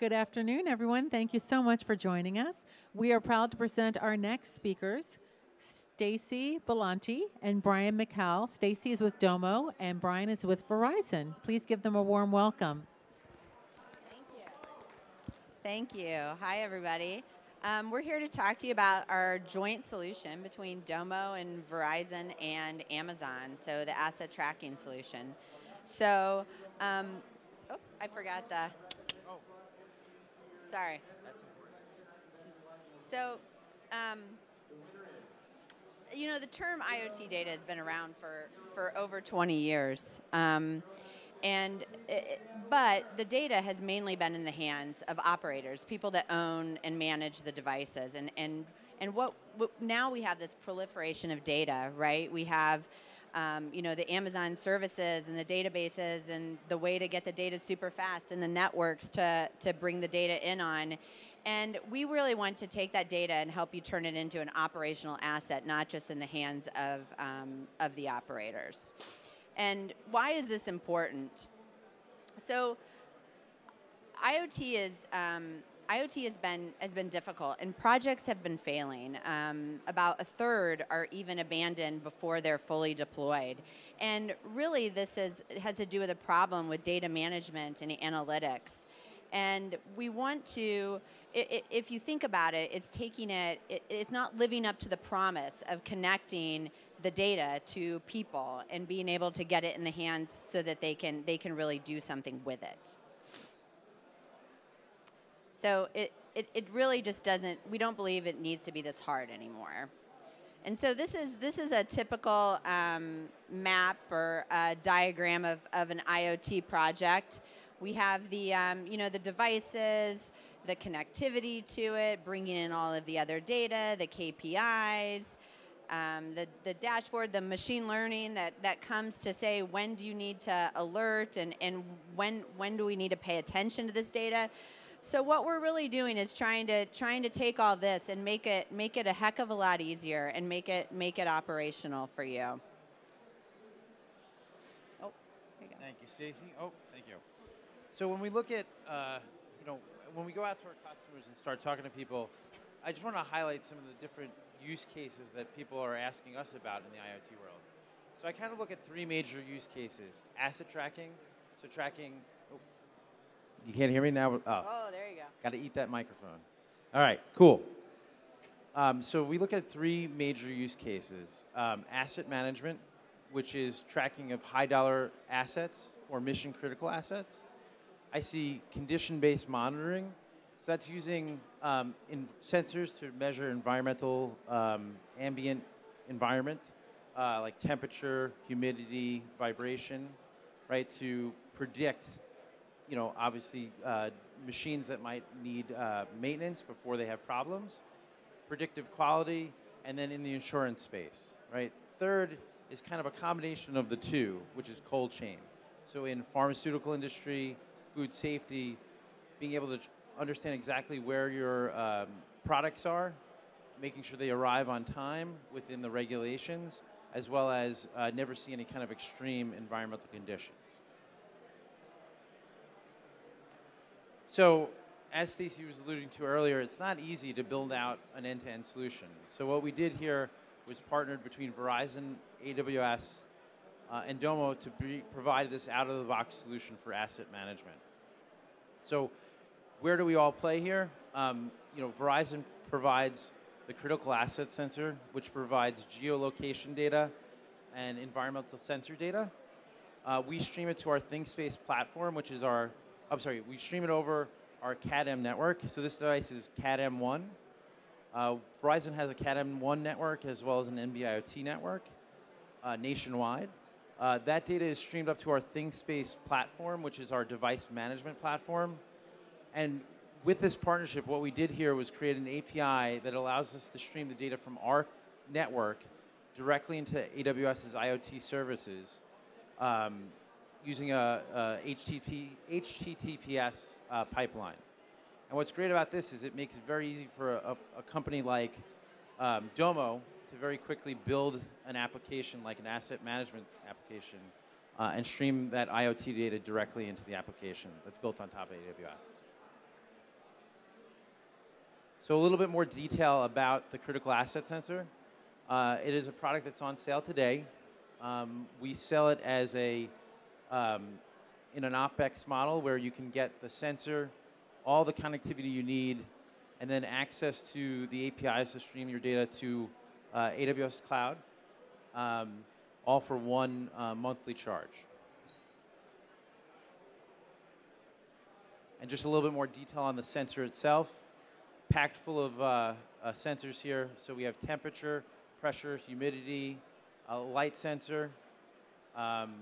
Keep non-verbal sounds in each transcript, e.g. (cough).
Good afternoon, everyone. Thank you so much for joining us. We are proud to present our next speakers, Stacy Belanti and Brian McCall. Stacy is with Domo and Brian is with Verizon. Please give them a warm welcome. Thank you. Thank you. Hi, everybody. Um, we're here to talk to you about our joint solution between Domo and Verizon and Amazon, so the asset tracking solution. So, um, oh, I forgot the. Sorry. So, um, you know, the term IoT data has been around for, for over 20 years. Um, and it, but the data has mainly been in the hands of operators, people that own and manage the devices. And, and, and what, what now we have this proliferation of data, right? We have um, you know, the Amazon services and the databases and the way to get the data super fast and the networks to, to bring the data in on. And we really want to take that data and help you turn it into an operational asset, not just in the hands of, um, of the operators. And why is this important? So, IoT is um, IoT has been has been difficult, and projects have been failing. Um, about a third are even abandoned before they're fully deployed, and really, this is has to do with a problem with data management and analytics. And we want to, if you think about it, it's taking it, it's not living up to the promise of connecting the data to people and being able to get it in the hands so that they can they can really do something with it. So it, it, it really just doesn't, we don't believe it needs to be this hard anymore. And so this is this is a typical um, map or diagram of, of an IoT project. We have the um, you know the devices, the connectivity to it, bringing in all of the other data, the KPIs, um, the, the dashboard, the machine learning that, that comes to say when do you need to alert and, and when, when do we need to pay attention to this data. So what we're really doing is trying to trying to take all this and make it make it a heck of a lot easier and make it make it operational for you. Oh, you thank you, Stacy. Oh, thank you. So when we look at uh, you know when we go out to our customers and start talking to people, I just want to highlight some of the different use cases that people are asking us about in the IoT world. So I kind of look at three major use cases. Asset tracking, so tracking, you can't hear me now? Oh, oh there you go. Got to eat that microphone. All right, cool. Um, so we look at three major use cases. Um, asset management, which is tracking of high dollar assets or mission critical assets. I see condition-based monitoring, so that's using um, sensors to measure environmental um, ambient environment, uh, like temperature, humidity, vibration, right, to predict, you know, obviously uh, machines that might need uh, maintenance before they have problems, predictive quality, and then in the insurance space, right? Third is kind of a combination of the two, which is cold chain. So in pharmaceutical industry, food safety, being able to understand exactly where your um, products are, making sure they arrive on time within the regulations, as well as uh, never see any kind of extreme environmental conditions. So, as Stacy was alluding to earlier, it's not easy to build out an end-to-end solution. So what we did here was partnered between Verizon, AWS, uh, and Domo to be, provide this out-of-the-box solution for asset management. So where do we all play here? Um, you know, Verizon provides the critical asset sensor, which provides geolocation data and environmental sensor data. Uh, we stream it to our ThingSpace platform, which is our, I'm sorry, we stream it over our CAT-M network. So this device is CAT-M1. Uh, Verizon has a CAT-M1 network as well as an NB-IoT network uh, nationwide. Uh, that data is streamed up to our ThingSpace platform, which is our device management platform. And with this partnership, what we did here was create an API that allows us to stream the data from our network directly into AWS's IoT services um, using a, a HTTP, HTTPS uh, pipeline. And what's great about this is it makes it very easy for a, a company like um, Domo to very quickly build an application like an asset management application uh, and stream that IoT data directly into the application that's built on top of AWS. So a little bit more detail about the critical asset sensor. Uh, it is a product that's on sale today. Um, we sell it as a um, in an OpEx model where you can get the sensor, all the connectivity you need, and then access to the APIs to stream your data to uh, AWS Cloud, um, all for one uh, monthly charge. And just a little bit more detail on the sensor itself. Packed full of uh, uh sensors here. So we have temperature, pressure, humidity, a light sensor, um,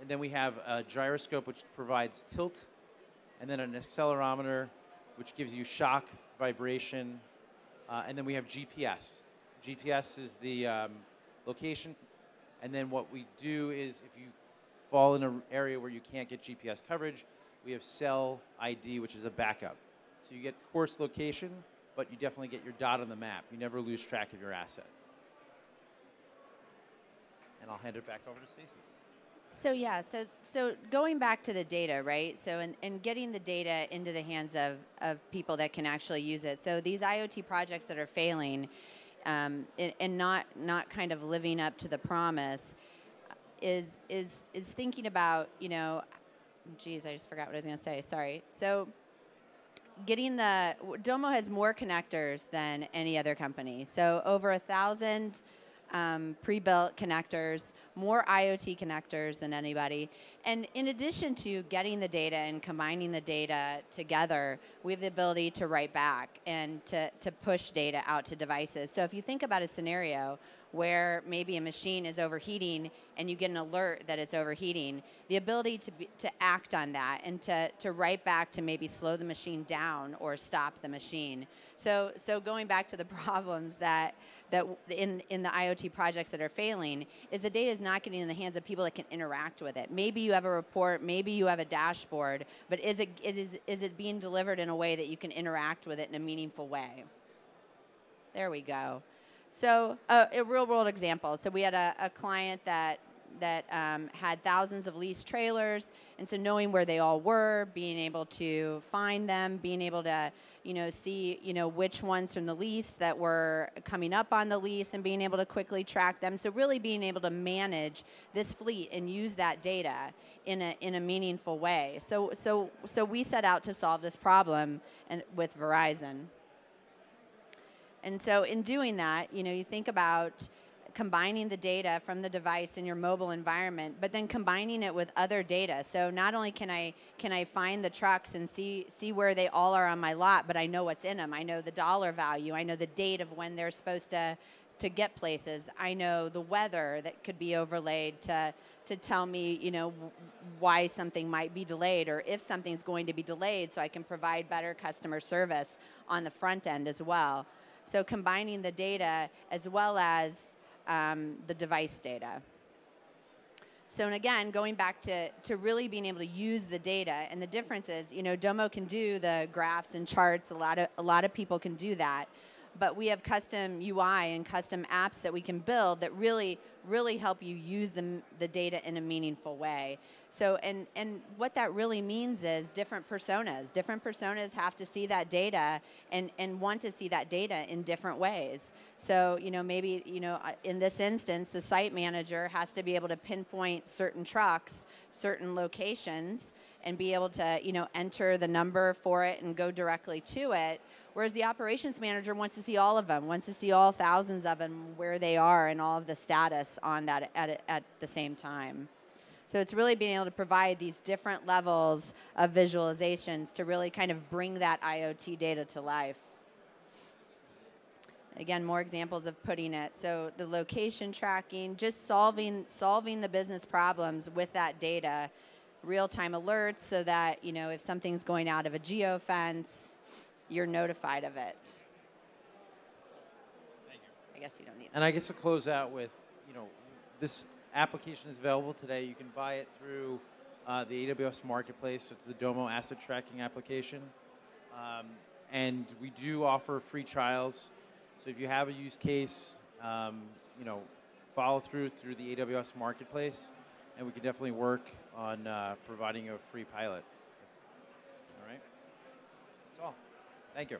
and then we have a gyroscope which provides tilt, and then an accelerometer which gives you shock, vibration, uh, and then we have GPS. GPS is the um, location, and then what we do is if you fall in an area where you can't get GPS coverage, we have cell ID, which is a backup. So you get coarse location, but you definitely get your dot on the map. You never lose track of your asset. And I'll hand it back over to Stacy. So yeah, so so going back to the data, right? So and, and getting the data into the hands of, of people that can actually use it. So these IoT projects that are failing um, and, and not not kind of living up to the promise is is is thinking about, you know, geez, I just forgot what I was gonna say. Sorry. So getting the Domo has more connectors than any other company. So over a thousand um, pre-built connectors, more IoT connectors than anybody. And in addition to getting the data and combining the data together, we have the ability to write back and to, to push data out to devices. So if you think about a scenario where maybe a machine is overheating and you get an alert that it's overheating, the ability to, be, to act on that and to, to write back to maybe slow the machine down or stop the machine. So, so going back to the (laughs) problems that that in, in the IoT projects that are failing is the data is not getting in the hands of people that can interact with it. Maybe you have a report, maybe you have a dashboard, but is it, is, is it being delivered in a way that you can interact with it in a meaningful way? There we go. So uh, a real world example. So we had a, a client that that um, had thousands of leased trailers, and so knowing where they all were, being able to find them, being able to, you know, see, you know, which ones from the lease that were coming up on the lease, and being able to quickly track them. So really being able to manage this fleet and use that data in a in a meaningful way. So so so we set out to solve this problem and with Verizon. And so in doing that, you know, you think about combining the data from the device in your mobile environment, but then combining it with other data. So not only can I can I find the trucks and see see where they all are on my lot, but I know what's in them. I know the dollar value. I know the date of when they're supposed to to get places. I know the weather that could be overlaid to to tell me, you know, why something might be delayed or if something's going to be delayed so I can provide better customer service on the front end as well. So combining the data as well as um, the device data. So, and again, going back to, to really being able to use the data, and the difference is, you know, Domo can do the graphs and charts. A lot of a lot of people can do that, but we have custom UI and custom apps that we can build that really, really help you use the, the data in a meaningful way. So, and, and what that really means is different personas. Different personas have to see that data and, and want to see that data in different ways. So, you know, maybe, you know, uh, in this instance, the site manager has to be able to pinpoint certain trucks, certain locations, and be able to, you know, enter the number for it and go directly to it Whereas the operations manager wants to see all of them, wants to see all thousands of them, where they are, and all of the status on that at, at the same time. So it's really being able to provide these different levels of visualizations to really kind of bring that IoT data to life. Again, more examples of putting it. So the location tracking, just solving solving the business problems with that data, real-time alerts so that, you know, if something's going out of a geofence, you're notified of it. Thank you. I guess you don't need. And I guess to close out with, you know, this application is available today. You can buy it through uh, the AWS Marketplace. So it's the Domo Asset Tracking application, um, and we do offer free trials. So if you have a use case, um, you know, follow through through the AWS Marketplace, and we can definitely work on uh, providing a free pilot. All right. That's all. Thank you.